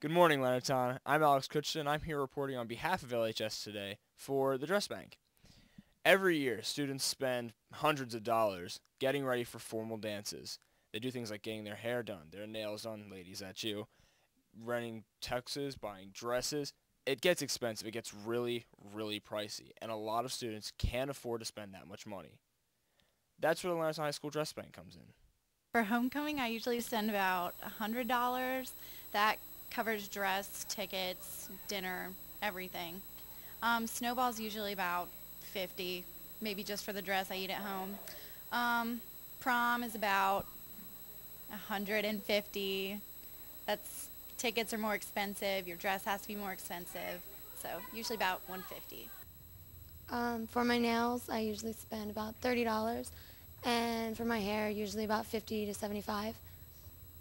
Good morning, Leonardtown. I'm Alex Kutchton, and I'm here reporting on behalf of LHS today for the Dress Bank. Every year, students spend hundreds of dollars getting ready for formal dances. They do things like getting their hair done, their nails done, ladies at you, renting tuxes, buying dresses. It gets expensive. It gets really, really pricey, and a lot of students can't afford to spend that much money. That's where the Leonardtown High School Dress Bank comes in. For homecoming, I usually spend about $100. That covers dress, tickets, dinner, everything. Um, snowball's usually about 50, maybe just for the dress I eat at home. Um, prom is about 150. That's tickets are more expensive. Your dress has to be more expensive. So usually about 150. Um, for my nails, I usually spend about $30, and for my hair, usually about 50 to 75.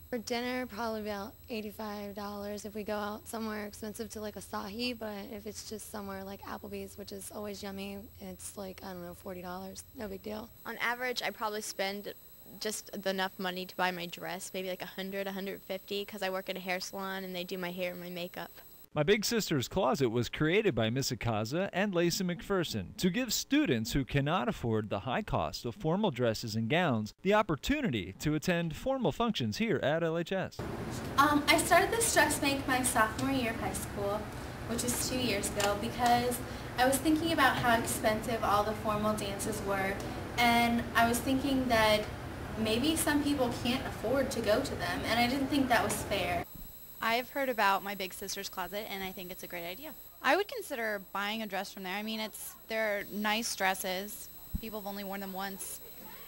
For dinner, probably about $85 if we go out somewhere expensive to like Asahi, but if it's just somewhere like Applebee's, which is always yummy, it's like, I don't know, $40. No big deal. On average, I probably spend just enough money to buy my dress, maybe like 100, 150, because I work at a hair salon and they do my hair and my makeup. My Big Sister's Closet was created by Miss Akaza and Lacey McPherson to give students who cannot afford the high cost of formal dresses and gowns the opportunity to attend formal functions here at LHS. Um, I started this dress bank my sophomore year of high school, which was two years ago, because I was thinking about how expensive all the formal dances were, and I was thinking that maybe some people can't afford to go to them, and I didn't think that was fair. I've heard about my big sister's closet and I think it's a great idea. I would consider buying a dress from there. I mean, it's they're nice dresses. People have only worn them once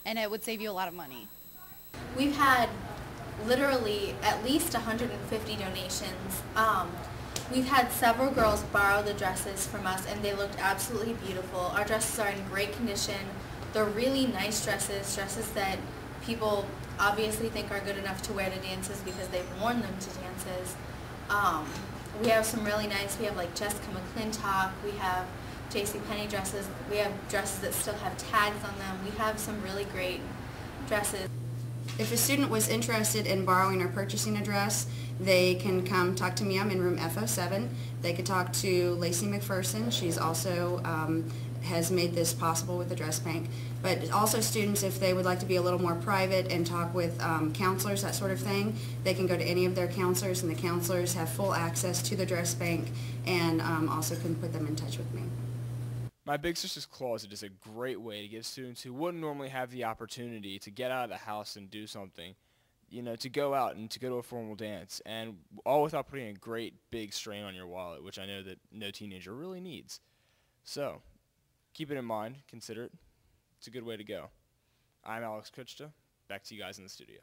and it would save you a lot of money. We've had literally at least 150 donations. Um, we've had several girls borrow the dresses from us and they looked absolutely beautiful. Our dresses are in great condition. They're really nice dresses, dresses that people obviously think are good enough to wear to dances because they've worn them to dances. Um, we have some really nice, we have like Jessica McClintock, we have J.C. Penney dresses, we have dresses that still have tags on them. We have some really great dresses. If a student was interested in borrowing or purchasing a dress, they can come talk to me. I'm in room FO7. They could talk to Lacey McPherson. She's also um, has made this possible with the dress bank. But also students, if they would like to be a little more private and talk with um, counselors, that sort of thing, they can go to any of their counselors and the counselors have full access to the dress bank and um, also can put them in touch with me. My Big Sister's Closet is a great way to give students who wouldn't normally have the opportunity to get out of the house and do something, you know, to go out and to go to a formal dance, and all without putting a great big strain on your wallet, which I know that no teenager really needs. So, keep it in mind, consider it. It's a good way to go. I'm Alex Kutchta. Back to you guys in the studio.